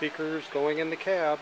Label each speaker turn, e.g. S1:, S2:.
S1: speakers going in the cab.